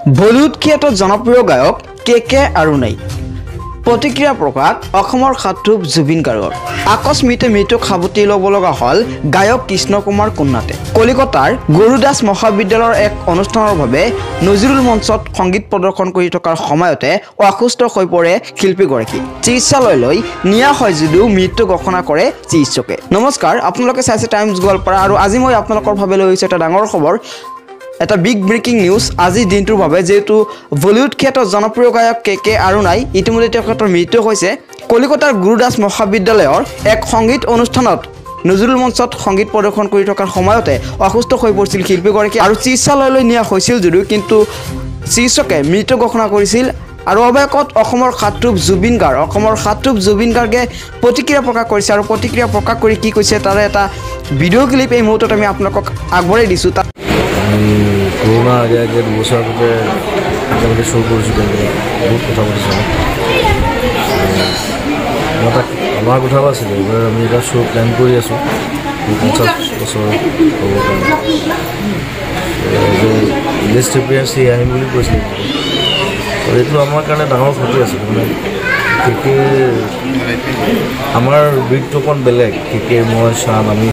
Bollywood খ্যাত জনপ্ৰিয় গায়ক কে কে আৰুণাই প্ৰতিক্ৰিয়া প্ৰকাশ অসমৰ সাধু জুবিন গাৰ্গৰ। আকস্মিতে মৃত্যুক সাৱটি ল'ব লগা হ'ল গায়ক কৃষ্ণ কুমাৰ কুন্নাতে। কলিকতাৰ গুৰুদাস মহাবিদ্যালয়ৰ এক অনুষ্ঠানৰ বাবে নজৰুল মঞ্চত সংগীত প্ৰদৰ্শন কৰি থকাৰ সময়তে অসুস্থ হৈ পৰে শিল্পীগৰাকী। চিকিৎসালয়লৈ নিয়া হয় যদিও মৃত্যু ঘোষণা কৰে চিকিৎসকে। নমস্কাৰ আপোনালোকে চাইছে টাইমছ গোৱালপাৰা আৰু আজি মই আপোনালোকৰ বাবে আহিছোঁ এটা ডাঙৰ খবৰ। এটা বিগ ব্ৰেকিং নিউজ আজিৰ দিনটোৰ বাবে যিহেতু বলিউড খ্যাত জনপ্ৰিয় গায়ক কে কে আৰুণাই ইতিমধ্যে তেখেতৰ মৃত্যু হৈছে কলিকতাৰ গুৰুদাস মহাবিদ্যালয়ৰ এক সংগীত অনুষ্ঠানত। নজৰুল মঞ্চত সংগীত প্ৰদৰ্শন কৰি থকাৰ সময়তে অসুস্থ হৈ পৰিছিল শিল্পীগৰাকী আৰু চিকিৎসালয়লৈ নিয়া হৈছিল যদিও কিন্তু চিকিৎসকে মৃত্যু ঘোষণা কৰিছিল। আৰু অৱশেষত অসমৰ সাতৰূপ জুবিন গাৰ্গ অসমৰ সাতৰূপ জুবিন গাৰ্গে প্ৰতিক্ৰিয়া প্ৰকাশ কৰিছে। আৰু প্ৰতিক্ৰিয়া প্ৰকাশ কৰি কি কৈছে তাৰে এটা ভিডিঅ' ক্লিপ এই মুহূৰ্তত আমি আপোনালোকক আগবঢ়াই দিছোঁ। তাত আমি কৰোণা আগে আগে দুবছৰ আগতে একেলগে শ্ব' কৰিছোঁ তেনেকৈ বহুত কথা পাতিছোঁ মই তাক আমাৰ কথাও আছিলে এইবাৰ আমি এটা শ্ব' প্লেন কৰি আছোঁ। পঞ্চাছ বছৰ হ'ব কাৰণে। লিষ্ট এপিয়াৰেঞ্চ সি আহিম বুলি কৈছিলে। এইটো আমাৰ কাৰণে ডাঙৰ ক্ষতি আছিলে মানে কে কে আমাৰ অকণ বেলেগ কে মই চাম আমি